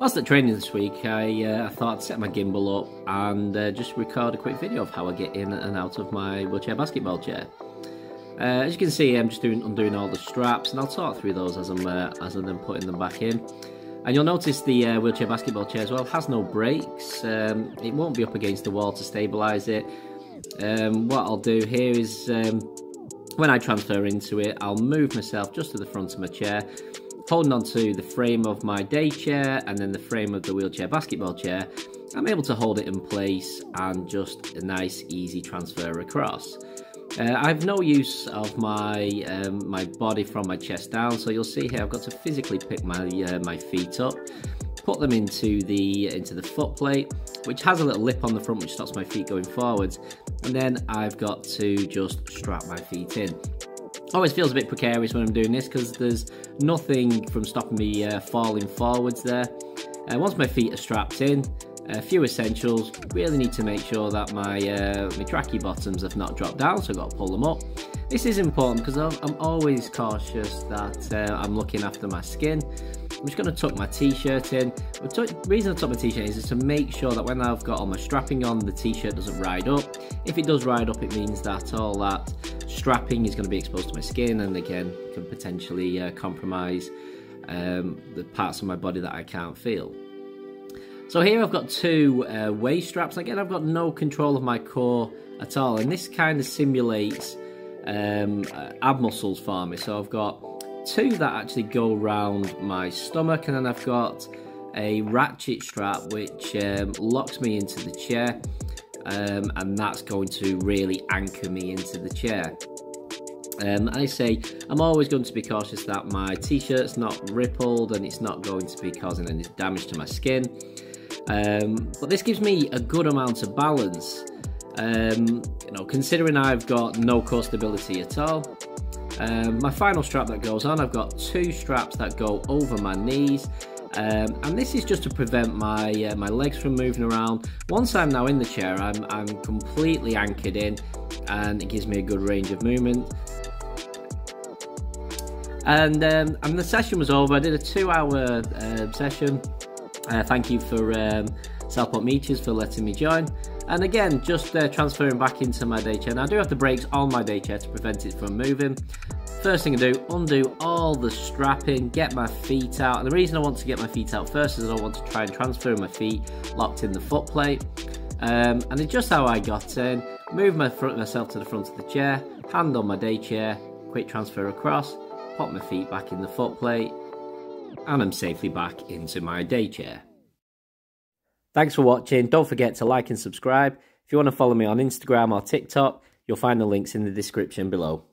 Whilst at training this week, I, uh, I thought I'd set my gimbal up and uh, just record a quick video of how I get in and out of my wheelchair basketball chair. Uh, as you can see, I'm just doing undoing all the straps, and I'll talk through those as I'm uh, as I'm then putting them back in. And you'll notice the uh, wheelchair basketball chair as well has no brakes. Um, it won't be up against the wall to stabilise it. Um, what I'll do here is um, when I transfer into it, I'll move myself just to the front of my chair holding onto the frame of my day chair and then the frame of the wheelchair basketball chair, I'm able to hold it in place and just a nice easy transfer across. Uh, I've no use of my um, my body from my chest down, so you'll see here I've got to physically pick my uh, my feet up, put them into the into the foot plate, which has a little lip on the front which stops my feet going forwards, and then I've got to just strap my feet in. Always feels a bit precarious when I'm doing this because there's nothing from stopping me uh, falling forwards there. Uh, once my feet are strapped in, a few essentials. Really need to make sure that my uh, my tracky bottoms have not dropped down, so I've got to pull them up. This is important because I'm always cautious that uh, I'm looking after my skin. I'm just going to tuck my t-shirt in. The reason I tuck my t-shirt is, is to make sure that when I've got all my strapping on, the t-shirt doesn't ride up. If it does ride up, it means that all that strapping is going to be exposed to my skin and again can potentially uh, compromise um, the parts of my body that I can't feel. So here I've got two uh, waist straps. Again, I've got no control of my core at all, and this kind of simulates um, uh, ab muscles for me. So I've got two that actually go around my stomach, and then I've got a ratchet strap which um, locks me into the chair um, and that's going to really anchor me into the chair. Um, I say I'm always going to be cautious that my t-shirt's not rippled and it's not going to be causing any damage to my skin. Um, but this gives me a good amount of balance. Um, you know, considering I've got no core stability at all. Um, my final strap that goes on, I've got two straps that go over my knees um, and this is just to prevent my uh, my legs from moving around. Once I'm now in the chair, I'm, I'm completely anchored in and it gives me a good range of movement. And, um, and the session was over. I did a two hour uh, session. Uh, thank you for um, Southport Meteors for letting me join. And again, just uh, transferring back into my day chair. Now I do have the brakes on my day chair to prevent it from moving. First thing I do, undo all the strapping, get my feet out. And the reason I want to get my feet out first is I want to try and transfer my feet locked in the foot plate. Um, and it's just how I got in. Move my front, myself to the front of the chair, hand on my day chair, quick transfer across, pop my feet back in the foot plate, and I'm safely back into my day chair. Thanks for watching. Don't forget to like and subscribe. If you want to follow me on Instagram or TikTok, you'll find the links in the description below.